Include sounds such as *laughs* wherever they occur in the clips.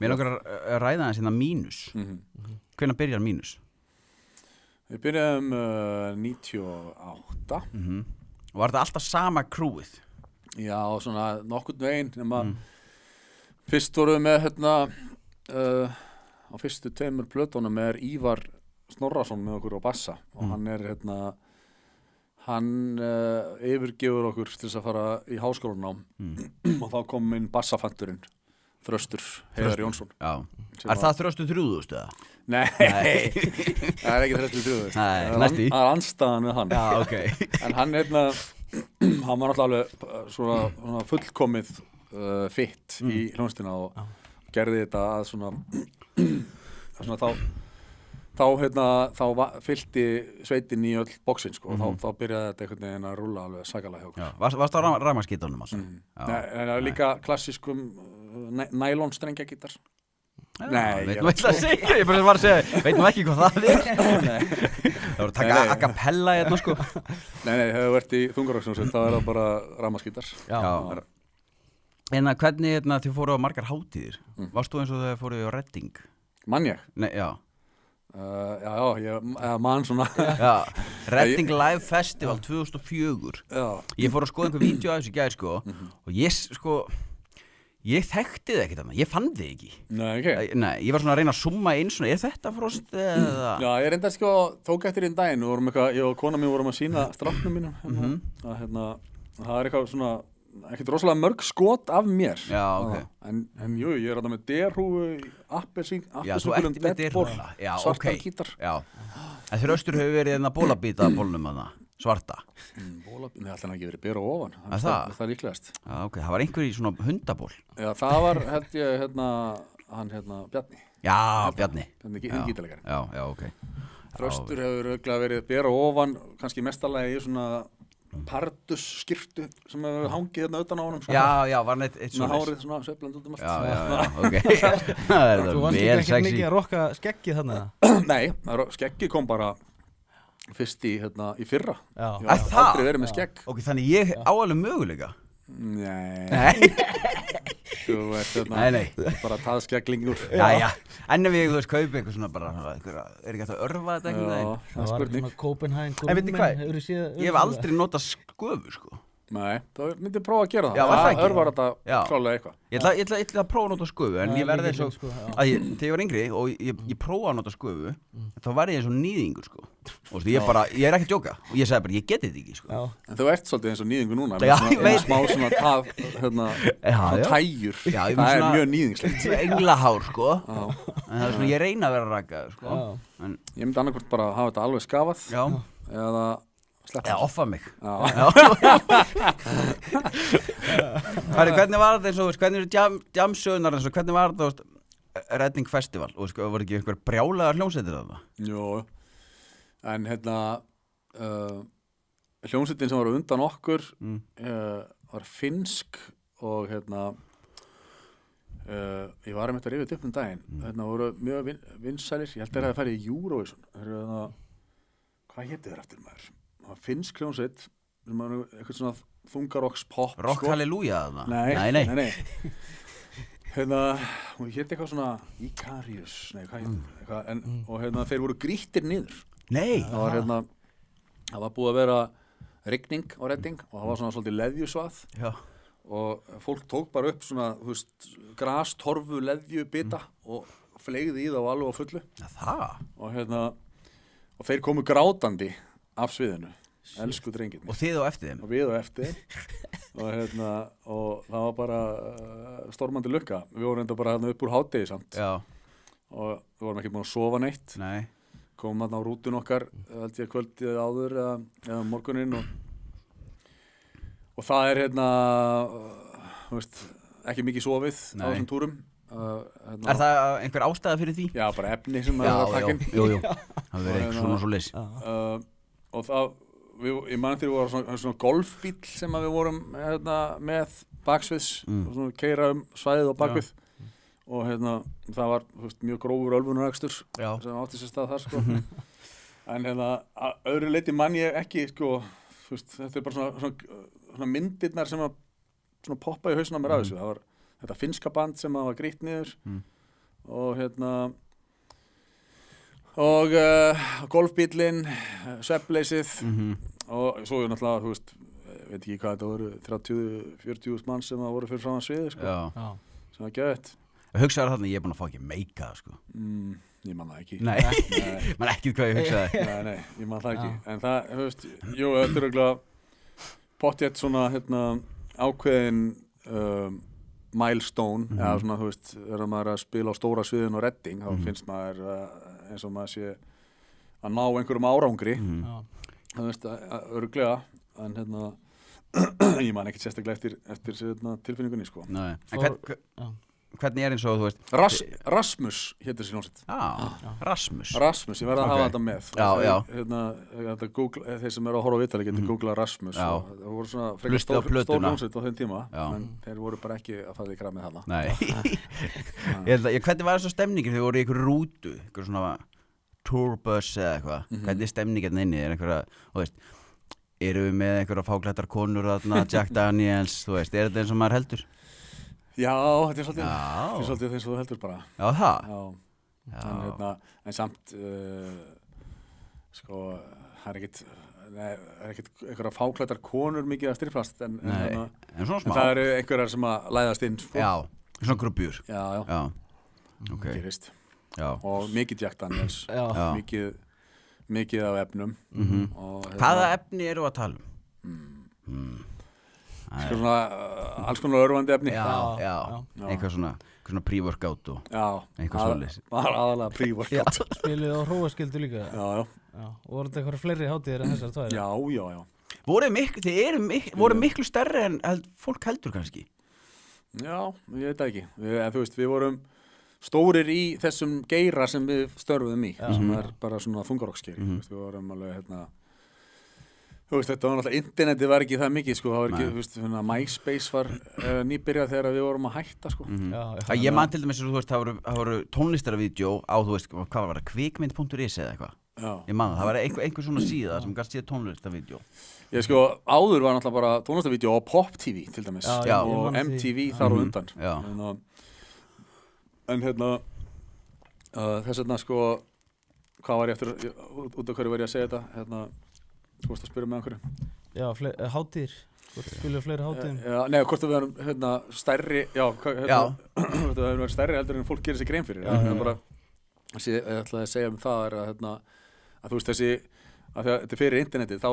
Mér langar að ræða hans hérna mínus Mhm. Hvenær byrjar mínus? Við byrjaðum uh, 98 Mm Og var þetta alltaf sama krúið? Já, svona nokkurn veginn nema Mm. fyrst vorum við með hérna uh, á fyrstu tveimur plötunum er Ívar Snorrason með okkur á bassa og Mm. hann er hérna hann uh, yfirgefur okkur til þess að fara í háskólanám Mm. og þá kom inn bassafanturinn Þröstur Heiðar Þröstur. Jónsson. Já. Er það þröstu þrjúðust eða? Nei, *laughs* það er ekki Þröstur Þrjóður Nei, næstu í. Það er anstæðan við hann. Já, ok. *laughs* En hann hérna *clears throat* hann var náttúrulega alveg uh, svona, svona fullkomið uh, fitt í hljónstina og gerði þetta að svona, *clears throat* að svona þá þá, hérna, þá fyllti sveitin í öll bóksin sko, og þá, þá byrjaði þetta einhvern veginn að rúla alveg sakalega hjá okkur Já, varst, varst á rafmaskítunum alltaf? Mm. Já. Nei, en það er líka klassískum uh, Já, Nei, veit ég nú ekki að segja, ég bara var að segja, veit nú ekki hvað það er *laughs* Það voru að taka a cappella hérna sko Nei, nei, hefur verið í þungaróksjónsveit þá er það bara ramaskítar Já, En að hvernig hérna, þið fóru á margar hátíðir Mm. Varst þú eins og þau fóru á Redding? Mann ég? Nei, já, Uh, já, já, ég mann svona. *laughs* Redding Live Festival 2004 Já, Ég fór að skoða einhver vídeo af þessu gæði sko Og ég sko Ég þekkti það ekkert þarna, ég fann þið ekki. Nei, ok. Æ, Nei, ég var svona að reyna að summa inn svona, er þetta frost eða? *clears throat* Já, ég reynda sko, tók eftir einn daginn ég og kona mér vorum að sína strafnum mínum hérna, að hérna, það er eitthvað svona, ekkert rosalega mörg skot af mér. Já, ok. en, en jú, ég er þetta með derhúfu appelsín, appelsín ert með dyrhúfuna. Já, svartar ok. kítar Já, en þröstur hefur verið en að bólabýta að bólnum að það, svarta. Mm, bóla, Nei, alltaf ekki verið bera ofan. Er það, það? það er líklegast. Já, ok, það var einhver í svona hundaból. Já, það var, held ég, hérna hann, hérna, Bjarni. Já, Bjarni. Bjarni Já. gítalegari Já, já, ok. Þröstur hefur auðvitað verið bera ofan kannski mestalagi í svona pardus skirtu sem hefur hangið hérna utan á honum svona- Já, já, var neitt eitt svona svona hárið svona sveifland út um allt. Já, já, já, ok. *laughs* Það er *laughs* Þú varst vel ekki mikið að rokka skeggið þannig *clears throat* Nei, það er- skeggið kom bara fyrst í, hérna, í fyrra. Já. Ég það? aldrei verið með skegg. Ok, þannig ég á alveg möguleika *laughs* Nei, Nei, þú ert nei bara tað skegglingur Já, já, en ef ég, þú veist, kaupi eitthvað svona bara, einhver, er ekki hægt að örfa þetta einhvern veginn? Já, það Það er var spurning. svona Copenhagen Ég hef aldrei notað sköfu, sko. Nei, það myndi prófa að gera það. Já, var það ekki? örvar þetta Já. klálega eitthvað. Ég ætla, ég ætla, ég ætla að prófa að nota sköfu, en Það ég er verði eins og, sko, já. að ég, þegar ég var yngri og ég, ég prófa að nota sköfu, þá var ég eins og nýðingur, sko. Og ég bara, ég er ekki að djóka, og ég sagði bara, ég geti þetta ekki, sko. En þú ert svolítið eins og nýðingu núna Já, svona, veit. smá svona tað, hérna, Já, svona já. er Það er mjög nýðingslegt *laughs* englahár, sko. Já. En það er svona, ég reyna að vera rakaður, sko. En, Ég myndi annarkvort bara hafa þetta alveg skafað já, eða sleppa eða offa mig. *laughs* Hvernig var þetta eins og, hvernig eru jam, jamsögunar eins og, hvernig var þetta, Redding Festival, og sko, var ekki einhver brjálaðar hljómsveitir af það? Jú, en hérna uh, hljómsveitin sem var undan okkur Mm. uh, var finnsk og hérna uh, ég var rifja þetta upp um daginn Mm. hérna voru mjög vin, vinsælir ég held að það að færi í Eurovision Það hérna, hvað héti þeir eftir maður það var finnsk hljómsveit sem var eitthvað svona þungarokks pop Rock sko. Hallelujah það? Nei, nei, nei. nei. Hérna, hún hétt eitthvað svona Ikarius, nei, hvað hétt Mm. eitthvað, en, og hérna, þeir voru grýttir niður Nei. það var hérna það var búið að vera rigning á redding og það var svona svolítið leðjusvað Já. og fólk tók bara upp svona, þú veist, gras, torfu, leðju, bita og flegði í þá alveg á fullu það? og hérna og þeir komu grátandi af sviðinu elsku drengirni Og þið á eftir þeim? og við og eftir *laughs* og hérna og það var bara uh, stormandi lukka við vorum enda bara hérna upp úr hátegi samt Já. og við vorum ekki búin að sofa neitt Nei. Komum hérna á rútun okkar held ég kvöldið áður eða, eða morguninn og, og það er hérna veist, ekki mikið sofið á Nei. þessum túrum uh, hérna, Er það einhver ástæða fyrir því? Já, bara efni sem Já, er að já, taka inn jú, jú. *laughs* Það verður Og eitthvað hérna- svona svo leys. uh, og það við, ég mann þegar við vorum svona, svona golfbíl sem við vorum hérna, með baksviðs Mm. og svona keira um svæðið á bakvið og hérna það var veist, mjög grófur ölfunarækstur sem átti sér stað þar sko. En hérna að öðru leiti mann ég ekki sko veist, þetta er bara svona, svona, svona myndirnar sem að svona poppa í hausna mér af þessu. Það var þetta finska band sem að var grýtt niður Mm. og hérna og uh, golfbílinn sveppleysið Mhm. og svo er náttúrulega, þú veist veit ekki hvað þetta voru 30-40 mann sem að voru fyrir fram að sviði sko, Já. Já. sem var gæðið Hugsaður þarna, ég er búin að fá ekki meika sko mm, ég man það ekki Nei, nei, *laughs* mann ekki hvað ég hugsaði nei, nei, ég man það ekki en það, þú veist, jú, þetta er eiginlega pottjett svona hérna, ákveðin um, milestone, Mhm. eða svona, þú veist þegar maður er að spila á stóra sviðin og redding þá Mhm. finnst maður uh, eins og maður sé að ná einhverjum árangri. Já. þú veist, örglega en hérna *clears throat* ég man ekki sérstaklega eftir, eftir hérna, tilfinningunni sko. Nei, en hvern, Já. Hvernig er eins og, þú veist Ras, Rasmus héttir sér hljómsveit Já, Rasmus Rasmus, ég verði að Ok. hafa þetta með Já, já. Hérna, þetta Google, eh, þeir sem eru að horfa á vitali getur Mhm. googlað Rasmus það voru svona frekar stór, hljómsveit á þeim tíma Já. en þeir voru bara ekki að fara í græmið hana *laughs* Hvernig var þessu stemningin þegar þið voru í ykkur rútu ykkur svona tourbus eða eitthvað Mhm. Hvernig er stemningin inni er einhverja, þú veist Eru við með einhverja fáklættar konur þarna, Jack *laughs* Daniels, þú veist, er þetta eins og maður heldur? Já, þetta er svolítið, þetta er svolítið eins og þú heldur bara já það Já, Já. En, hérna, en samt uh, sko, það er ekkit það er ekkit einhverja fáklættar konur mikið að styrflast en, en, Nei, hérna, en svona en smá það eru einhverjar sem að læðast inn sko. Já, svona grubjur já, já, Já, ok, gerist já og mikið Jack Daniels Já. Já. mikið, mikið af efnum Mhm. og, hérna, Hvaða efni eru að tala um? mm, Hmm. Það sko svona, uh, alls konar örfandi efni. Já, já, Já. Eitthvað svona, eitthvað svona pre-workout og já. Eitthvað að- svoleiðis. var aðalega pre-workout. Spilið á hróaskildu líka. Já, já, Já. Og voru þetta eitthvað fleiri hátíðir en þessar tvær? Já, já, já. Voru miklu, þið eru miklu, voru miklu stærri en held, fólk heldur kannski? Já, ég veit það ekki. Við, en, Þú veist, við vorum stórir í þessum geira sem við störfuðum í Já. sem Mhm. er bara svona þungarokkskeri. Mhm. Við vorum alveg hérna veist, þetta var náttúrulega, internetið var ekki það mikið, sko, það var ekki, þú veist, hérna, MySpace var uh, nýbyrjað þegar við vorum að hætta, sko. Mhm. Já, já. Það ég man til dæmis, þú veist, það voru, það voru tónlistaravídeó á, þú veist, hvað var það, kvikmynd.is eða eitthvað Já. Ég man það, það var einhver, einhver svona síða sem gæst síða tónlistaravídeó Ég sko, áður var náttúrulega bara tónlistavídeó á Pop TV, til dæmis, Já, og. MTV þar og Mhm. undan. En, uh, en hérna, uh, þess vegna, sko, hvað var ég eftir, út af hverju var ég að segja þetta, hérna, þú veist að spyrja með einhverju. Já, eh, hátíðir Hvort spilið fleiri hátíðum Já, nei, hvort að við erum hérna, stærri, já, hvað, hérna, Já. *clears throat* hvort að við erum stærri heldur en fólk gerir sér grein fyrir. Já, Já, bara, þessi, ég ætlaði að segja um það er að, hérna, að þú veist þessi, að þegar þetta er fyrir internetið, þá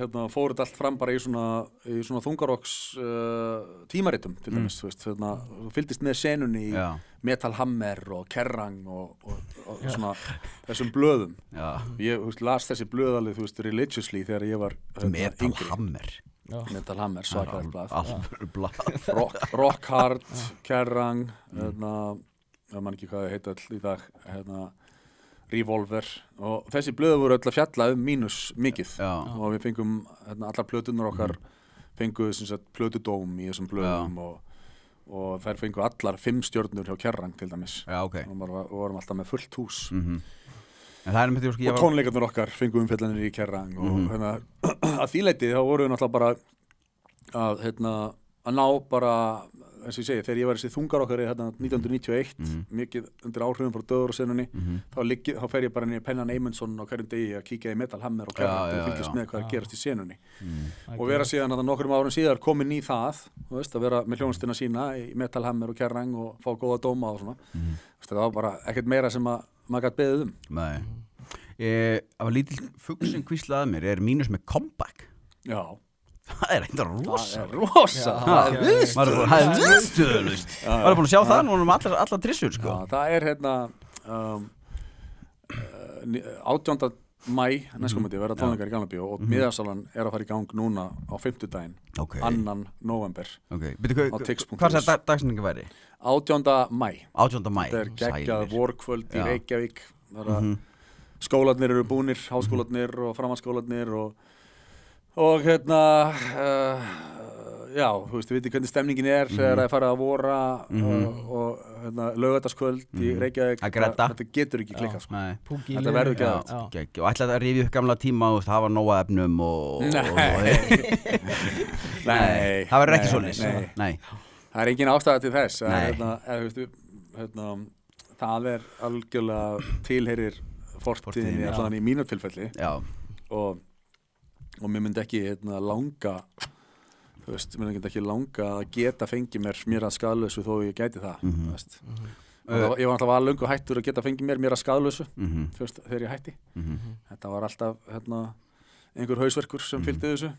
hérna, fór þetta allt fram bara í svona, í svona þungarokks uh, tímaritum, til Mm. dæmis, þú veist, hérna, þú fylgdist með senunni í Já, Metal Hammer og Kerrang og, og, og svona þessum blöðum. já. Ég, veist, las þessi blöð alveg, þú veist, religiously þegar ég var hérna, Metal yngri. Hammer? Já, Metal Hammer. Alvöru blað. Rock, rock Hard, Kerrang hérna, ég man ekki hvað þið heita öll í dag hérna, Revolver og þessi blöðu voru öll að fjalla um mínus mikið. Já, og við fengum hérna, allar plötunar okkar fengu sem sagt, plötudóm í þessum blöðum og, og þær fengu allar fimm stjörnur hjá Kerrang til dæmis. Já, ok. Og var, vorum alltaf með fullt hús. Mm sko, ég og tónleikarnir okkar fengu umfjallanir í Kerrang og Mhm. hérna, *clears throat* að því leiti þá voru við náttúrulega bara að, hérna, að ná bara eins og ég segi, þegar ég var þessi þungar okkar í hérna, 1991, Mhm. mikið undir áhrifum frá döður og senunni, Mhm. þá, liggi, þá fer ég bara niður Pennan Eymundsson á hverjum degi að kíkja í Metal Hammer og já, og fylgjast með hvað er að gerast í senunni. Mm. og vera síðan að nokkrum árum síðar komin í það þú veist, að vera með hljónstina sína í Metal Hammer og Kerrang og fá góða dóma og svona. Mhm. Þú veist, það var bara ekkert meira sem að maður gætt beðið um. Nei. Ég, það var lítil fugg sem kvíslaði að mér er mínus með comeback? Já, Það er eitthvað rosa rosa það er já, viðst Maður búin- það er viðstöðulust Já, Maður er búin að sjá það núna um allar trissur sko það er hérna um, uh, ní- 18. mæ næstkomandi verða tónleikar í Gamla bíó og Mhm. miðasalan er að fara í gang núna á fimmtudaginn, Ok, annan november ok Byrju, á hvað er það dagsningi væri? 18. mæ 18. mæ þetta er geggjað vorkvöld í. Reykjavík Mhm. skólarnir eru búnir, háskólarnir og framhanskólarnir og, og hérna uh, já, þú veist, við veitum hvernig stemningin er þegar það er farið að vora Mhm. og, og hérna, lögataskvöld í Mhm. Reykjavík Að þetta getur ekki klikkað sko. Nei Þetta verður. Já. geggjað. Og ætlaði að rífi upp gamla tíma og hafa nóga efnum og, og, og nei, Það verður ekki nei, nei. Nei, það er engin ástæða til þess Nei. er, hérna, eða, við, hérna, það er algjörlega tilheyrir Fortíðinni, fortíðinni já. allan í mínu tilfelli Já, og, og mér myndi ekki hérna, langa þú veist, mér myndi ekki langa að geta fengið mér mér að skadlösu þó ég gæti það mm Mhm. veist. Og það ég var alltaf að löngu hættur að geta fengið mér mér að skadlösu mhm, veist, þegar ég hætti. Mhm. Þetta var alltaf hérna, einhver hausverkur sem fylgdi þessu